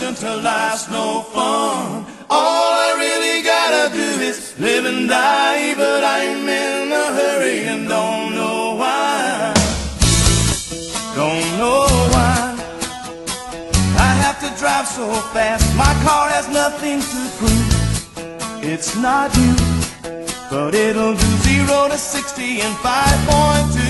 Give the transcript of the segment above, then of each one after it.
rushing till life's no fun. All I really gotta do is live and die, but I'm in a hurry and don't know why. Don't know why. I have to drive so fast, my car has nothing to prove. It's not you, but it'll do zero to 60 in 5.2.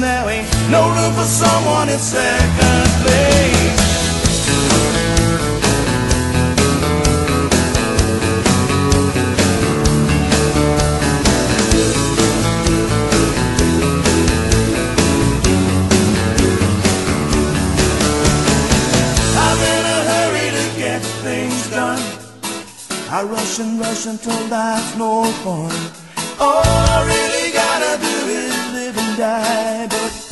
there ain't no room for someone in second place. I'm in a hurry to get things done. I rush and rush until life's no fun. All oh, I really die, but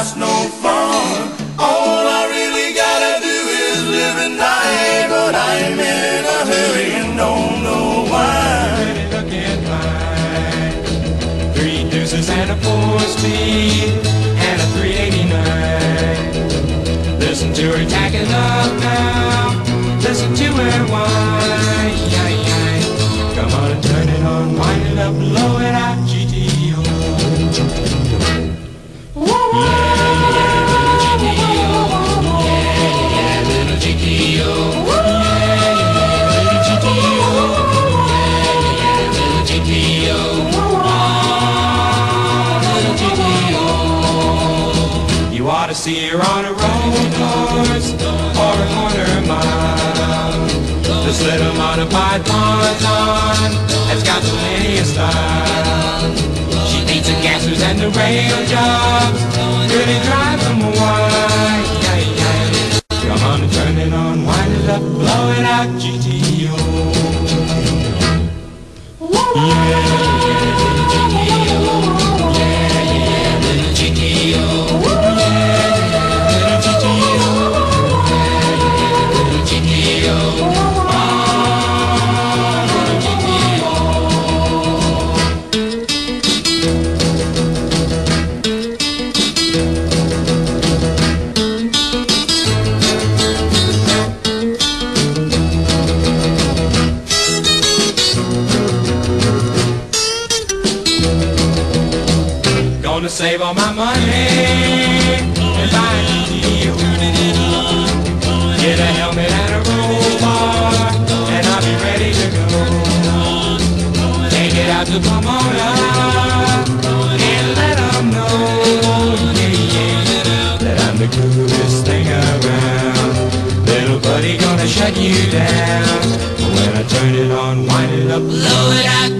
life's no see her on a road course or a quarter mile. This little modified Pontiac has got plenty of style. She beats the gassers and the rail jobs, really drives them wild. Save all my money. And buy Take it out to Pomona and let 'em know, that I'm the coolest thing around. Little buddy gonna shut you down. When I turn it on, wind it up, blow it out,